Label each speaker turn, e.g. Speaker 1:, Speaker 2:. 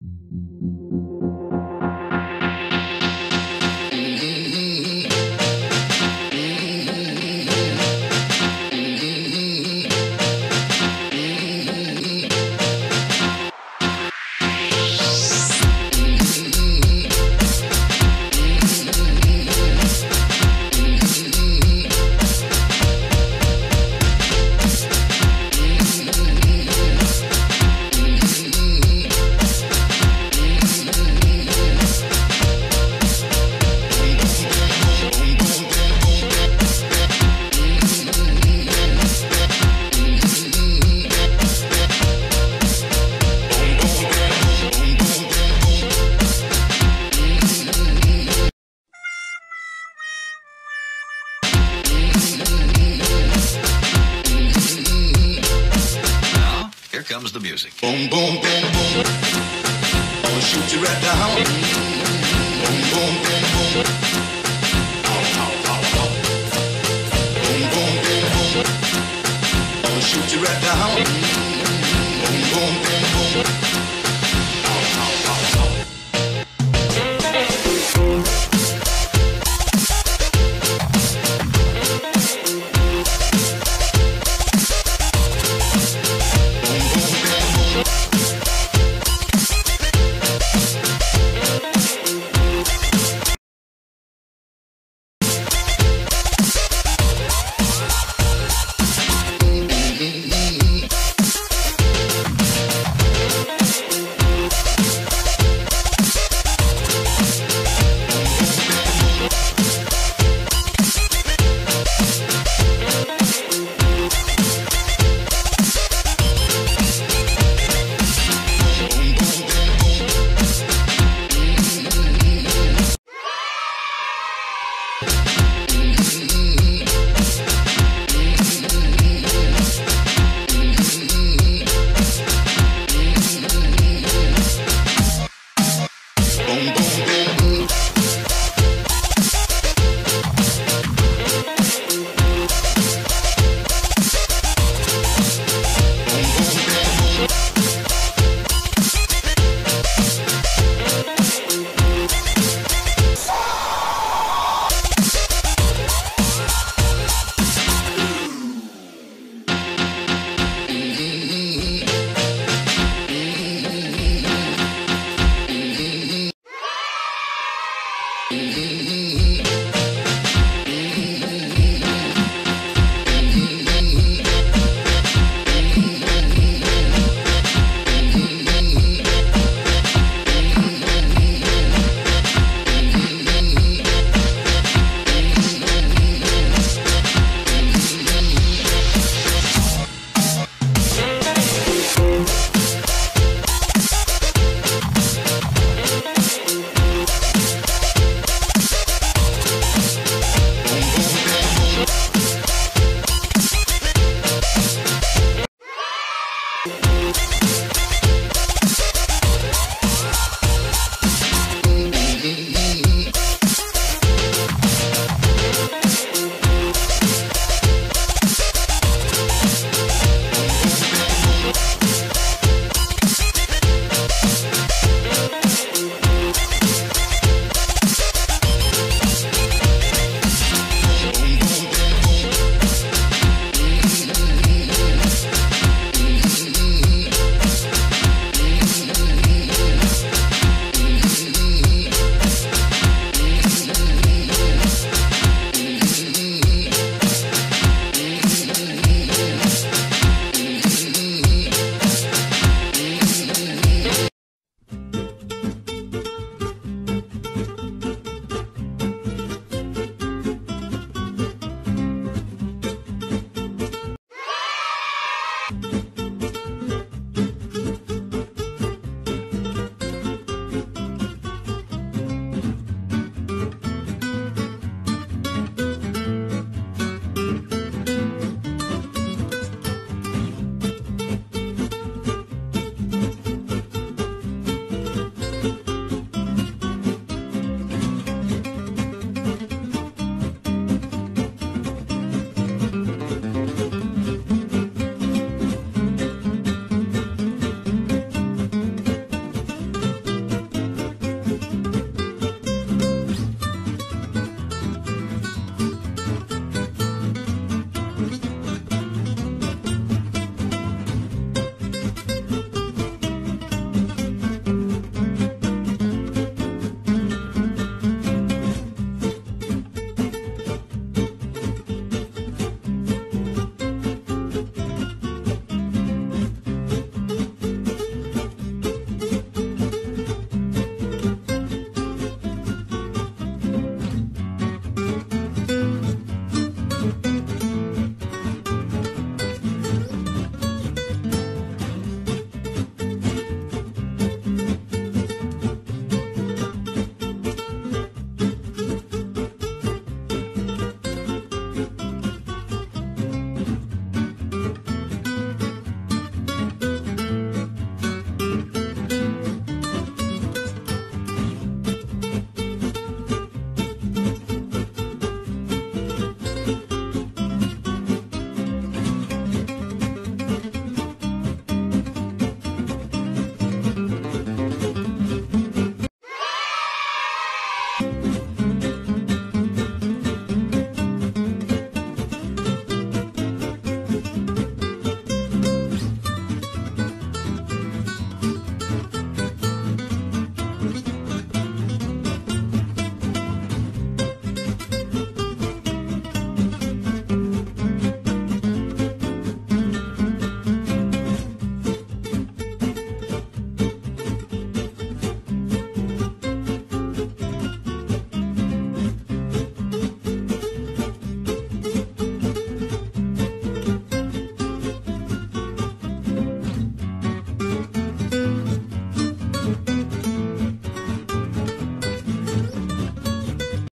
Speaker 1: Now, music.
Speaker 2: Boom, boom, boom, boom. I'ma shoot you right down.